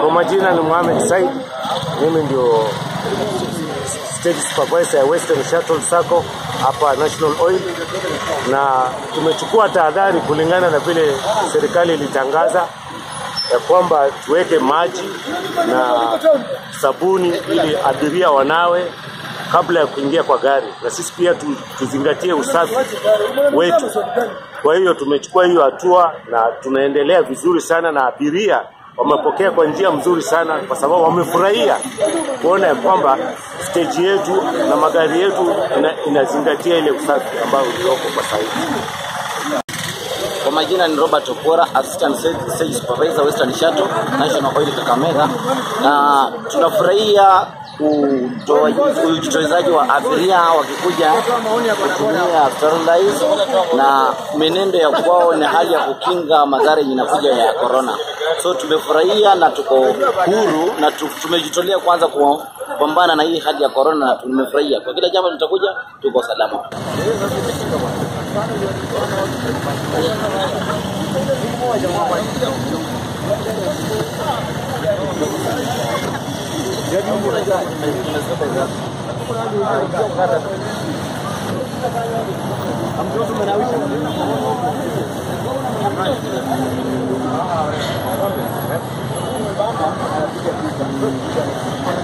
Kwa majina ni Mohamed Said, mimi ndio stage supervisor ya Western Shuttle Sacco hapa National Oil, na tumechukua tahadhari kulingana na vile serikali ilitangaza ya kwamba tuweke maji na sabuni ili abiria wanawe kabla ya kuingia kwa gari, na sisi pia tu, tuzingatie usafi wetu. Kwa hiyo tumechukua hiyo hatua na tunaendelea vizuri sana, na abiria wamepokea kwa njia mzuri sana, kwa sababu wamefurahia kuona ya kwamba steji yetu na magari yetu ina, inazingatia ile usafi ambayo ulioko kwa sahihi. Kwa majina ni Robert Okora, Assistant Stage Supervisor Western Shuttle, National Oil Kakamega, na tunafurahia ujitoezaji wa abiria wakikuja kutumia Starlines na menendo ya kwao ni hali ya kukinga madhara inakuja ya corona so tumefurahia na tuko huru na tumejitolea kwanza kupambana na hii hali ya korona na tumefurahia. Kwa kila jambo litakuja tuko salama. I'm Gracias.